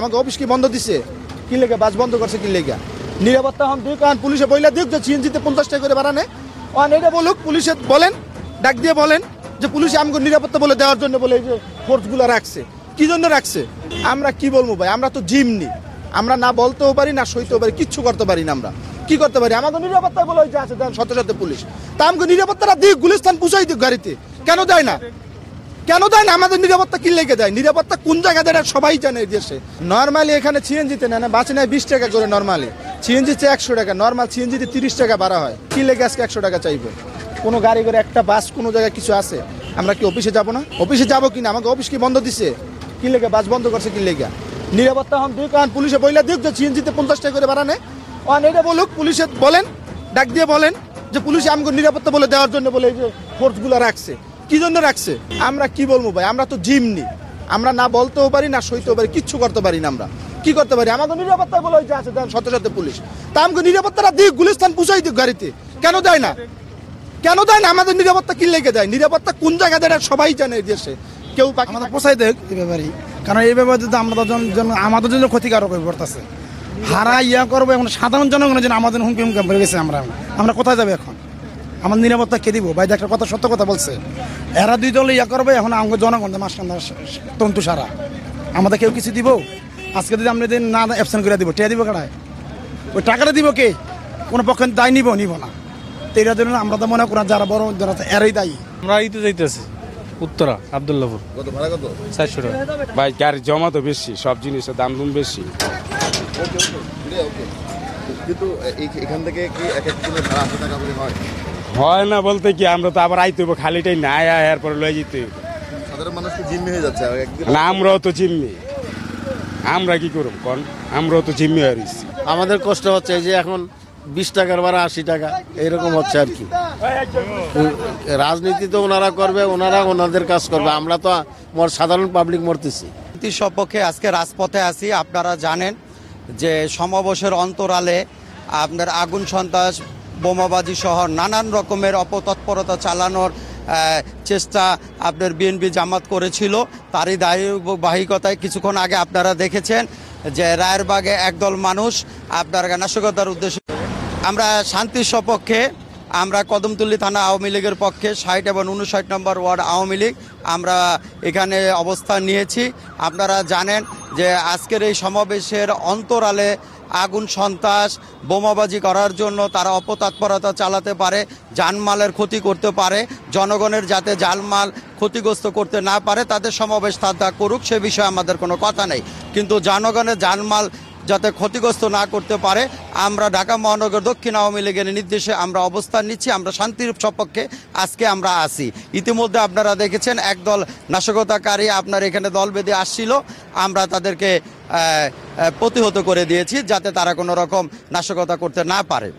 আমাকে অফিস কি বন্ধ দিছে? কি লেগে বাস বন্ধ করছে কি লেগে? নিরাপত্তা হন দিক কারণ পুলিশে বইলা দিক যে সিএনজিতে পঞ্চাশ টাকা করে বাড়ানে। অন এটা বলুক, পুলিশে বলেন, ডাক দিয়ে বলেন যে পুলিশে আমাকে নিরাপত্তা বলে দেওয়ার জন্য বলে এই যে ফোর্সগুলো রাখছে। কি জন্য রাখছে? আমরা কি বলব ভাই? আমরা তো জিমনি আমরা না বলতেও পারি, না সইতেও পারি, কিচ্ছু করতে পারি না আমরা। কি করতে পারি? আমাকে নিরাপত্তা বলে যে আছে দেন শত শত পুলিশ। তা আমাকে নিরাপত্তাটা দিক গুলিস্তান পুষাই দিক গাড়িতে। কেন দেয় না? কেন দেয় না? আমাদের নিরাপত্তা কি লেগে দেয়? নিরাপত্তা কোন জায়গা দেয় সবাই জানে দেশে। নর্মালি এখানে সিএনজিতে নেয় না, বাসে নেয় বিশ টাকা করে নর্মালি সিএনজিতে একশো টাকা নর্মাল সিএনজিতে তিরিশ টাকা বাড়া হয়। কি লেগে আজকে একশো টাকা চাইবে? কোনো গাড়ি করে একটা বাস কোনো জায়গায় কিছু আছে? আমরা কি অফিসে যাব না? অফিসে যাব কিনা? আমাকে অফিস কি বন্ধ দিছে? কি লেগে বাস বন্ধ করছে, কি লেগে? নিরাপত্তা হন দিক কারণ পুলিশে বইলা দিক যে সিএনজিতে পঞ্চাশ টাকা করে বাড়ানে অন এটা বলুক, পুলিশে বলেন, ডাক দিয়ে বলেন যে পুলিশে আমাকে নিরাপত্তা বলে দেওয়ার জন্য বলে এই যে ফোর্সগুলো রাখছে। কি জন্য রাখছে? আমরা কি বলব ভাই? আমরা তো জিমনি আমরা না বলতেও পারি, না সইতেও পারি, কিচ্ছু করতে পারি না আমরা। কি করতে পারি? আমাদের নিরাপত্তা বলে যে আছে, দেন শত শত পুলিশ। তা আমাকে নিরাপত্তাটা দিক, গুলিস্তান পুষাই দিক গাড়িতে। কেন দেয় না? কেন দেয় না? আমাদের নিরাপত্তা কি লেগে দেয়? নিরাপত্তা কোন জায়গা দেয় সবাই জানে দেশে। কেউ আমাদের পোষাই দেখ এই ব্যাপারই কারণ এই ব্যাপারে যদি আমরা তো জন- জন- আমাদের জন্য ক্ষতিকারক হয়ে পড়তেছে। হারা ইয়া করব, এখন সাধারণ জনগণের জন্য আমাদের হুমকি হুমকি পড়ে গেছে আমরা। আমরা কোথায় যাব এখন? আমার নিরাপত্তা কে দিব? ভাই একটা কথা সত্য কথা বলছে। এরা দুই দল ইয়া করবে এখন আমাকে জনগণ মাসকান্দা তন্তু সারা। আমাদের কেউ কিছু দিব? আজকে যদি আমরা না অ্যাবসেন্ট করে দিব টিয়া দিব কাড়ায় ওই টাকাটা দিব কে? কোনো পক্ষে দায় নিব নিব না। তো এটার জন্য আমরা তো মনে করি যারা বড় যারা এরাই দায়ী। আমরা ইতে যাইতেছি উত্তরা আবদুল্লাপুর কত ভাড়া কত? চারশো টাকা। ভাই গাড়ি জমা তো বেশি সব জিনিসের দাম দুম বেশি। ওকে ওকে ওকে। কিন্তু এখান থেকে কি এক এক ভাড়া আশি টাকা করে হয়? হয় না বলতে কি আমরা তো আবার আইতে হইবো, খালিটাই না আয় এরপরে লয়ে যেতে হইবো। সাধারণ মানুষ তো জিম্মি হয়ে যাচ্ছে না আমরাও তো জিম্মি। আমরা কি করব কন? আমরাও তো জিম্মি হয়ে রইছি। আমাদের কষ্ট হচ্ছে যে এখন বিশ টাকার ভাড়া আশি টাকা এরকম হচ্ছে আর কি। রাজনীতি তো ওনারা করবে ওনারা ওনাদের কাজ করবে। আমরা তো মর সাধারণ পাবলিক মরতেছি। সপক্ষে আজকে রাজপথে আছি আপনারা জানেন যে সমাবেশের অন্তরালে আপনার আগুন সন্ত্রাস বোমাবাজি সহ নানান রকমের অপতৎপরতা চালানোর চেষ্টা আপনার বিএনপি জামাত করেছিল। তারই ধারাবাহিকতায় কিছুক্ষণ আগে আপনারা দেখেছেন যে রায়েরবাগে একদল মানুষ আপনার নাশকতার উদ্দেশ্যে আমরা শান্তির সপক্ষে, আমরা কদমতলী থানা আওয়ামী লীগের পক্ষে ষাট এবং উনষাট নম্বর ওয়ার্ড আওয়ামী লীগ, আমরা এখানে অবস্থান নিয়েছি। আপনারা জানেন যে আজকের এই সমাবেশের অন্তরালে আগুন, সন্ত্রাস, বোমাবাজি করার জন্য তারা অপতৎপরতা চালাতে পারে জানমালের ক্ষতি করতে পারে, জনগণের যাতে জালমাল ক্ষতিগ্রস্ত করতে না পারে, তাদের সমাবেশ তাদা করুক, সে বিষয়ে আমাদের কোনো কথা নেই। কিন্তু জনগণের জানমাল যাতে ক্ষতিগ্রস্ত না করতে পারে। আমরা ঢাকা মহানগর দক্ষিণ আওয়ামী লীগের নির্দেশে আমরা অবস্থান নিচ্ছি, আমরা শান্তির সপক্ষে আজকে আমরা আসি ইতিমধ্যে আপনারা দেখেছেন, একদল নাশকতাকারী আপনার এখানে দল বেঁধে আসছিল। আমরা তাদেরকে প্রতিহত করে দিয়েছি যাতে তারা কোনো রকম নাশকতা করতে না পারে।